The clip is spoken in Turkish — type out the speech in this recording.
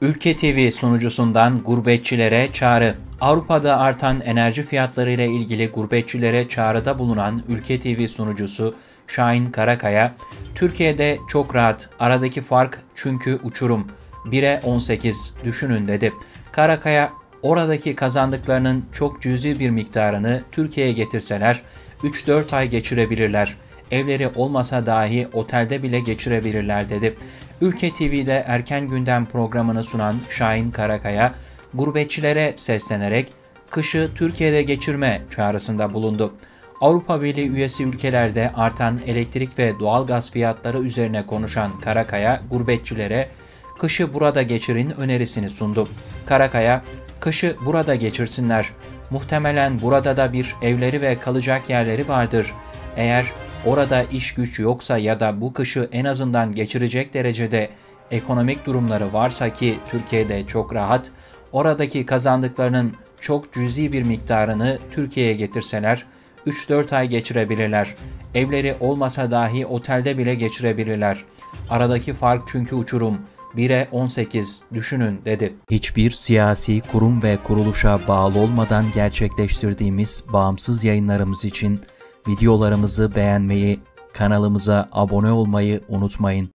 Ülke TV sunucusundan gurbetçilere çağrı. Avrupa'da artan enerji fiyatları ile ilgili gurbetçilere çağrıda bulunan Ülke TV sunucusu Şahin Karakaya, Türkiye'de çok rahat, aradaki fark çünkü uçurum. 1'e 18 düşünün dedi. Karakaya, oradaki kazandıklarının çok cüzi bir miktarını Türkiye'ye getirseler 3-4 ay geçirebilirler evleri olmasa dahi otelde bile geçirebilirler dedi. Ülke TV'de erken gündem programını sunan Şahin Karakaya, gurbetçilere seslenerek kışı Türkiye'de geçirme çağrısında bulundu. Avrupa Birliği üyesi ülkelerde artan elektrik ve doğalgaz fiyatları üzerine konuşan Karakaya, gurbetçilere kışı burada geçirin önerisini sundu. Karakaya, kışı burada geçirsinler. Muhtemelen burada da bir evleri ve kalacak yerleri vardır. Eğer orada iş güç yoksa ya da bu kışı en azından geçirecek derecede ekonomik durumları varsa ki Türkiye'de çok rahat, oradaki kazandıklarının çok cüzi bir miktarını Türkiye'ye getirseler 3-4 ay geçirebilirler. Evleri olmasa dahi otelde bile geçirebilirler. Aradaki fark çünkü uçurum. 1'e 18 düşünün dedi. Hiçbir siyasi kurum ve kuruluşa bağlı olmadan gerçekleştirdiğimiz bağımsız yayınlarımız için videolarımızı beğenmeyi, kanalımıza abone olmayı unutmayın.